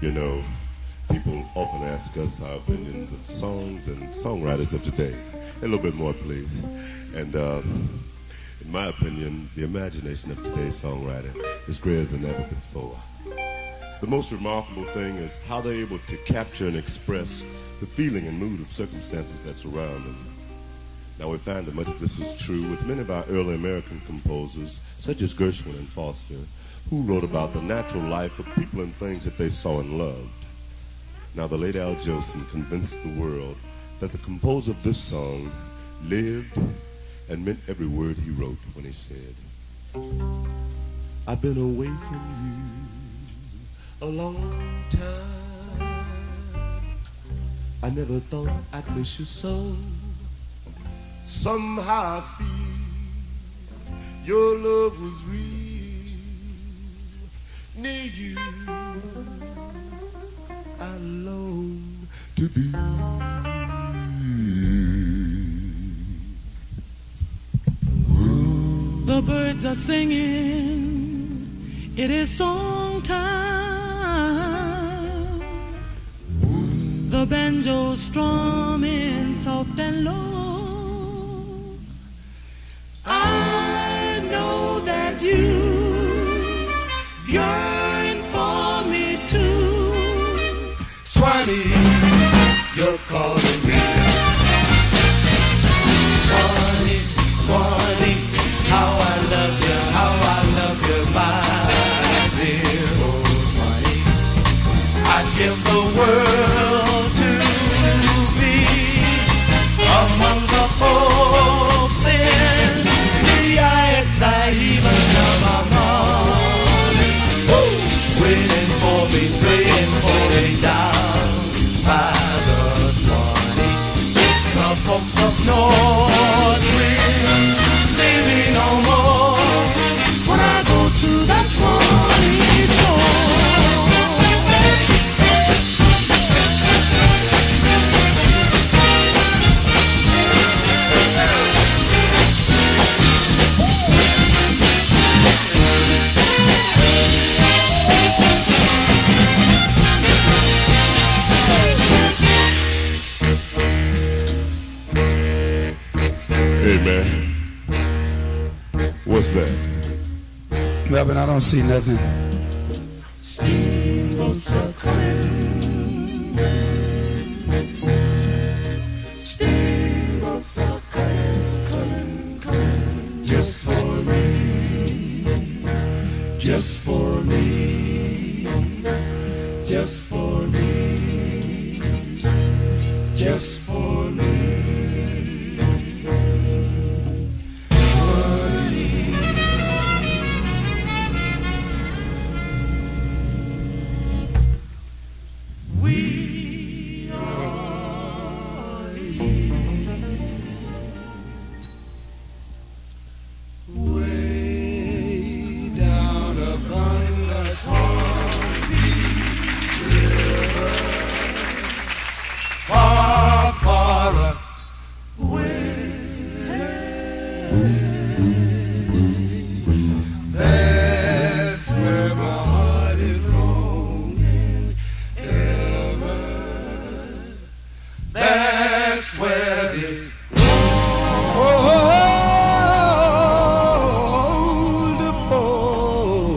You know, people often ask us our opinions of songs and songwriters of today. A little bit more, please. And uh, in my opinion, the imagination of today's songwriter is greater than ever before. The most remarkable thing is how they're able to capture and express the feeling and mood of circumstances that surround them. Now we find that much of this was true with many of our early American composers, such as Gershwin and Foster, who wrote about the natural life of people and things that they saw and loved. Now, the late Al Jolson convinced the world that the composer of this song lived and meant every word he wrote when he said, I've been away from you a long time. I never thought I'd miss you so. Somehow I feel your love was real near you. I long to be. The birds are singing, it is song time. The banjo strumming soft and low. Swanee, Hey man, what's that? Melvin, I don't see nothing. Steamboats are coming. Steamboats are coming, coming, coming. Just for me. Just for me. Just for me. Just for me. that's where the old falls,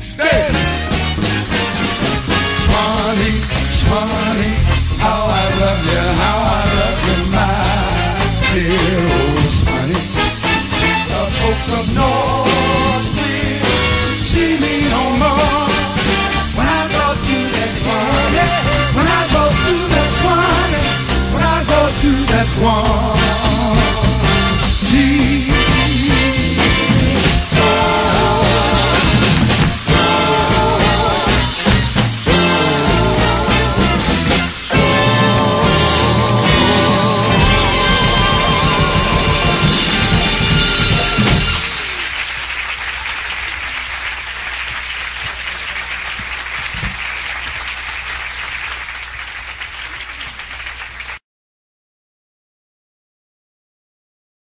stay. Swanee, Swanee.